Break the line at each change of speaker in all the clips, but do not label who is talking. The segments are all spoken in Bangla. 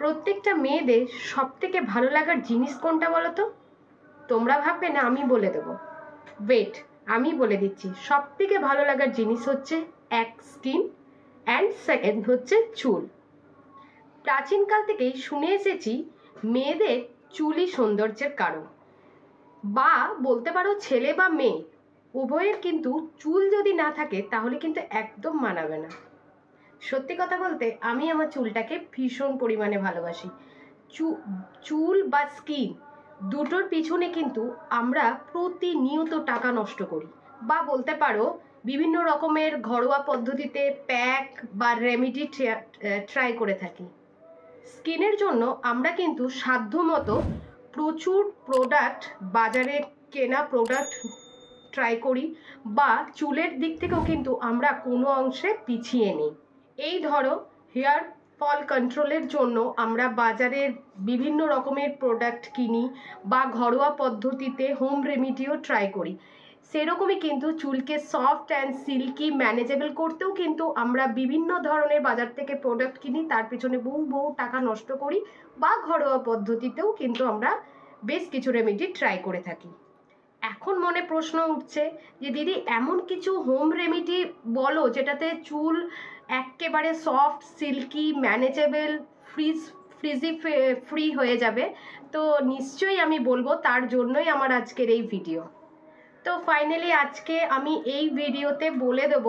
প্রত্যেকটা মেয়েদের সব থেকে ভালো লাগার জিনিস কোনটা বলো তো তোমরা ভাববে, না, আমি বলে দেবো। ওয়েট আমি বলে দিচ্ছি। সব থেকে ভালো লাগার জিনিস হচ্ছে এক স্কিন অ্যান্ড সেকেন্ড হচ্ছে চুল। প্রাচীনকাল থেকেই শুনে এসেছি মেয়েদের চুলই সৌন্দর্যের কারণ। বা বলতে পারো ছেলে বা মেয়ে, উভয়ের কিন্তু চুল যদি না থাকে তাহলে কিন্তু একদম মানাবে না। সত্যি কথা বলতে, আমি আমার চুলটাকে ভীষণ পরিমাণে ভালোবাসি। চুল বা স্কিন দুটোর পিছনে কিন্তু আমরা প্রতিনিয়ত টাকা নষ্ট করি। বা বলতে পারো, বিভিন্ন রকমের ঘরোয়া পদ্ধতিতে প্যাক বা রেমিডি ট্রাই করে থাকি। স্কিনের জন্য আমরা কিন্তু সাধ্যমতো প্রচুর প্রোডাক্ট বাজারে কেনা প্রোডাক্ট ট্রাই করি বা চুলের দিক থেকেও কিন্তু আমরা কোনো অংশে পিছিয়ে নিই। এই ধরো, হেয়ার ফল কন্ট্রোলের জন্য আমরা বাজারের বিভিন্ন রকমের প্রোডাক্ট কিনি বা ঘরোয়া পদ্ধতিতে হোম রেমিডিও ট্রাই করি। সেরকমই কিন্তু চুলকে সফট অ্যান্ড সিল্কি ম্যানেজেবল করতেও কিন্তু আমরা বিভিন্ন ধরনের বাজার থেকে প্রোডাক্ট কিনি, তার পিছনে বহু বহু টাকা নষ্ট করি বা ঘরোয়া পদ্ধতিতেও কিন্তু আমরা বেশ কিছু রেমিডি ট্রাই করে থাকি। এখন মনে প্রশ্ন উঠছে যে, দিদি, এমন কিছু হোম রেমিডি বলো যেটাতে চুল একেবারে soft silky manageable frizz frizzy free হয়ে যাবে। তো নিশ্চয়ই আমি বলব তার জন্যই আমার আজকের এই ভিডিও তো ফাইনালি আজকে আমি এই ভিডিওতে বলে দেব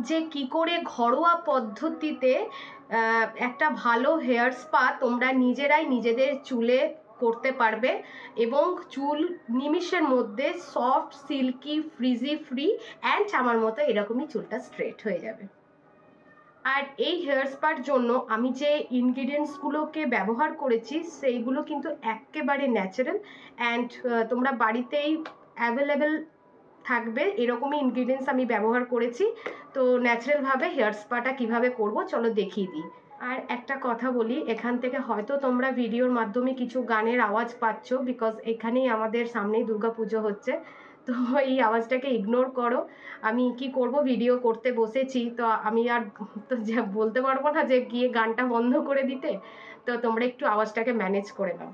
যে কি করে ঘরোয়া পদ্ধতিতে একটা ভালো হেয়ার স্পা তোমরা নিজেরাই নিজেদের চুলে করতে পারবে এবং চুল নিমিষের মধ্যে soft silky frizzy free and আমার মতো এরকমই চুলটা স্ট্রেট হয়ে যাবে। আর এই হেয়ার স্পার জন্য আমি যে ইনগ্রিডিয়েন্টসগুলোকে ব্যবহার করেছি, সেইগুলো কিন্তু একেবারে ন্যাচারাল অ্যান্ড তোমরা বাড়িতেই অ্যাভেলেবেল থাকবে। এরকমই ইনগ্রিডিয়েন্টস আমি ব্যবহার করেছি। তো ন্যাচারালভাবে হেয়ার স্পাটা কীভাবে করব চলো দেখিয়ে দিই। আর একটা কথা বলি, এখান থেকে হয়তো তোমরা ভিডিওর মাধ্যমে কিছু গানের আওয়াজ পাচ্ছ বিকজ এখানেই আমাদের সামনেই দুর্গা পুজো হচ্ছে। তো এই আওয়াজটাকে ইগনোর করো। আমি কি করব? ভিডিও করতে বসেছি। তো আমি আর তো বলতে পারব না যে গিয়ে গানটা বন্ধ করে দিতে। তো তোমরা একটু আওয়াজটাকে ম্যানেজ করে নাও।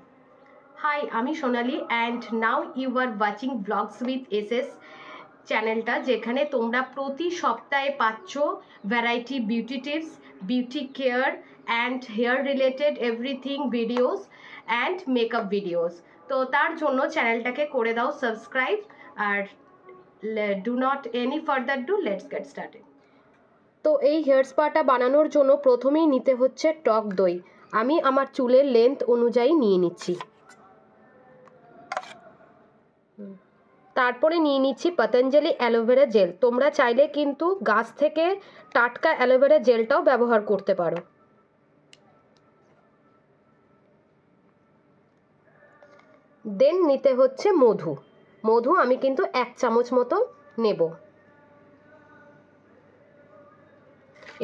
হাই আমি Sonali and now you are watching vlogs with S S চ্যানেলটা যেখানে তোমরা প্রতি সপ্তাহে পাচ্ছ variety beauty tips beauty care and hair related everything videos and makeup videos তো তার জন্য চ্যানেলটাকে করে দাও subscribe R do not any further ado let's get started তো এই হেয়ার স্পাটা বানানোর জন্য প্রথমেই নিতে হচ্ছে টক দই। আমি আমার চুলের লেন্থ অনুযায়ী নিয়ে নিচ্ছি। তারপরে নিয়ে নিচ্ছি পতঞ্জলি অ্যালোভেরা জেল। তোমরা চাইলে কিন্তু গাছ থেকে টাটকা অ্যালোভেরা জেলটাও ব্যবহার করতে পারো। দেন নিতে হচ্ছে মধু। মধু আমি কিন্তু এক চামচ মতো নেব।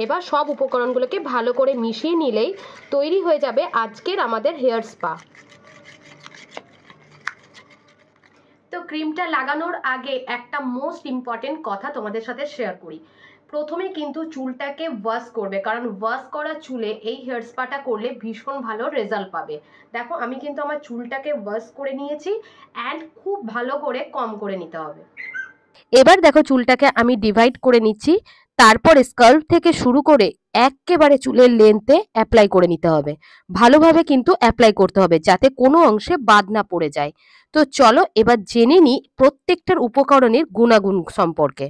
এবার সব উপকরণগুলোকে ভালো করে মিশিয়ে নিলেই তৈরি হয়ে যাবে আজকের আমাদের হেয়ার স্পা। তো ক্রিমটা লাগানোর আগে একটা মোস্ট ইম্পর্টেন্ট কথা তোমাদের সাথে শেয়ার করি। প্রথমে কিন্তু চুলটাকে ওয়াশ করবে, কারণ ওয়াশ করা চুলে এই হেয়ার স্পাটা করলে ভীষণ ভালো রেজাল্ট পাবে। দেখো, আমি কিন্তু আমার চুলটাকে ওয়াশ করে নিয়েছি অ্যান্ড খুব ভালো করে কম করে নিতে হবে। এবার দেখো, চুলটাকে আমি ডিভাইড করে নিচ্ছি। তারপর স্কাল্প থেকে শুরু করে একেবারে চুলের লেন্থে অ্যাপ্লাই করে নিতে হবে। ভালোভাবে কিন্তু অ্যাপ্লাই করতে হবে যাতে কোনো অংশে বাদ না পড়ে যায়। তো চলো, এবার জেনে নিই প্রত্যেকটার উপকরণের গুণাগুণ সম্পর্কে।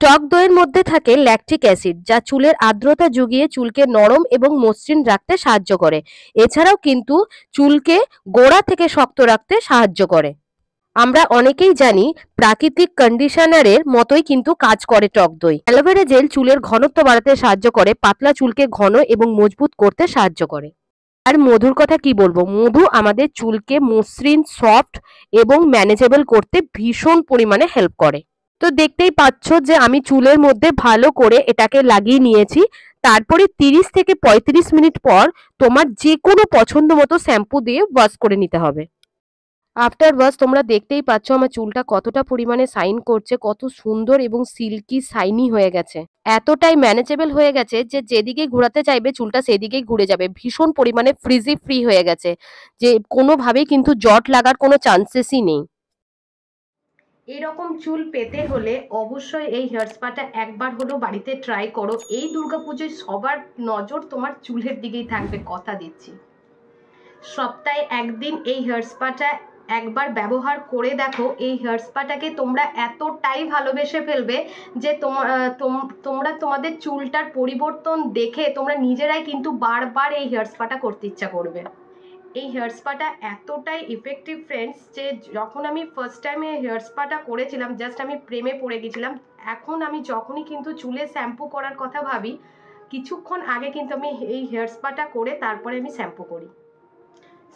টক দইয়ের মধ্যে থাকে ল্যাকটিক অ্যাসিড যা চুলের আর্দ্রতা জুগিয়ে চুলকে নরম এবং মসৃণ রাখতে সাহায্য করে। এছাড়াও কিন্তু চুলকে গোড়া থেকে শক্ত রাখতে সাহায্য করে। আমরা অনেকেই জানি প্রাকৃতিক কন্ডিশনারের মতোই কিন্তু কাজ করে টক দই। অ্যালোভেরা জেল চুলের ঘনত্ব বাড়াতে সাহায্য করে, পাতলা চুলকে ঘন এবং মজবুত করতে সাহায্য করে। আর মধুর কথা কি বলব? মধু আমাদের চুলকে মসৃণ সফট এবং ম্যানেজেবল করতে ভীষণ পরিমাণে হেল্প করে। তো দেখতেই পাচ্ছ যে আমি চুলের মধ্যে ভালো করে এটাকে লাগিয়ে নিয়েছি। তারপরে তিরিশ থেকে পঁয়ত্রিশ মিনিট পর তোমার যে কোনো পছন্দ মতো শ্যাম্পু দিয়ে ওয়াশ করে নিতে হবে। আফটার ওয়াশ তোমরা দেখতেই পাচ্ছ আমার চুলটা কতটা পরিমাণে সাইন করছে, কত সুন্দর এবং সিল্কি সাইনি হয়ে গেছে। এতটাই ম্যানেজেবল হয়ে গেছে যে যেদিকে ঘোরাতে চাইবে চুলটা সেদিকেই ঘুরে যাবে। ভীষণ পরিমাণে ফ্রিজি ফ্রি হয়ে গেছে। যে কোনোভাবেই কিন্তু জট লাগার কোনো চান্সেসই নেই। এরকম চুল পেতে হলে অবশ্যই এই হেয়ার স্পাটা একবার হলেও বাড়িতে ট্রাই করো। এই দুর্গাপুজোয় সবার নজর তোমার চুলের দিকেই থাকবে, কথা দিচ্ছি। সপ্তাহে একদিন এই হেয়ার স্পাটা একবার ব্যবহার করে দেখো। এই হেয়ার স্পাটাকে তোমরা এতটাই ভালোবেসে ফেলবে যে তোমরা তোমাদের চুলটার পরিবর্তন দেখে তোমরা নিজেরাই কিন্তু বারবার এই হেয়ার স্পাটা করতে ইচ্ছা করবে। এই হেয়ার স্পাটা এতটাই ইফেক্টিভ ফ্রেন্ডস যে যখন আমি ফার্স্ট টাইমে হেয়ার স্পাটা করেছিলাম জাস্ট আমি প্রেমে পড়ে গেছিলাম। এখন আমি যখনই কিন্তু চুলে শ্যাম্পু করার কথা ভাবি, কিছুক্ষণ আগে কিন্তু আমি এই হেয়ার স্পাটা করে তারপরে আমি শ্যাম্পু করি।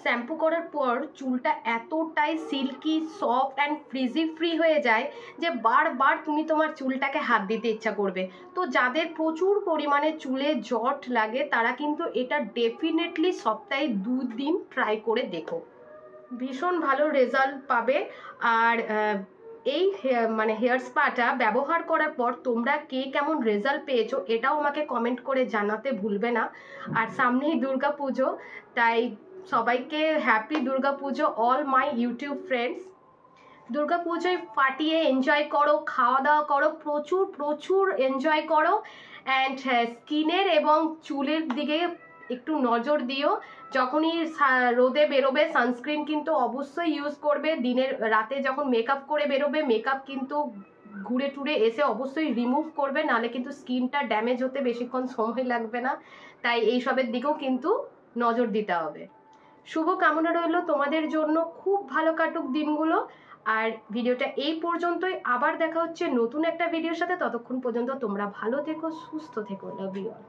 শ্যাম্পু করার পর চুলটা এতটাই silky soft and frizzy free হয়ে যায় যে বারবার তুমি তোমার চুলটাকে হাত দিতে ইচ্ছা করবে। তো যাদের প্রচুর পরিমাণে চুলে জট লাগে, তারা কিন্তু এটা ডেফিনেটলি সপ্তাহে দু দিন ট্রাই করে দেখো। ভীষণ ভালো রেজাল্ট পাবে। আর এই মানে হেয়ার স্পাটা ব্যবহার করার পর তোমরা কে কেমন রেজাল্ট পেয়েছ এটাও আমাকে কমেন্ট করে জানাতে ভুলবে না। আর সামনেই দুর্গা পুজো তাই সবাইকে happy Durga Puja all my YouTube friends Durga পুজোয় ফাটিয়ে এনজয় করো, খাওয়া দাওয়া করো, প্রচুর প্রচুর এনজয় করো অ্যান্ড স্কিনের এবং চুলের দিকে একটু নজর দিও। যখনই রোদে বেরোবে সানস্ক্রিন কিন্তু অবশ্যই ইউজ করবে। দিনের, রাতে যখন মেকআপ করে বেরোবে মেকআপ কিন্তু ঘুরে টুরে এসে অবশ্যই রিমুভ করবে নাহলে কিন্তু স্কিনটা ড্যামেজ হতে বেশিক্ষণ সময় লাগবে না। তাই এইসবের দিকেও কিন্তু নজর দিতে হবে। শুভ কামনা রইল তোমাদের জন্য। খুব ভালো কাটুক দিনগুলো। আর ভিডিওটা এই পর্যন্তই। আবার দেখা হচ্ছে নতুন একটা ভিডিওর সাথে। ততক্ষণ পর্যন্ত তোমরা ভালো থেকো, সুস্থ থেকো। Love you all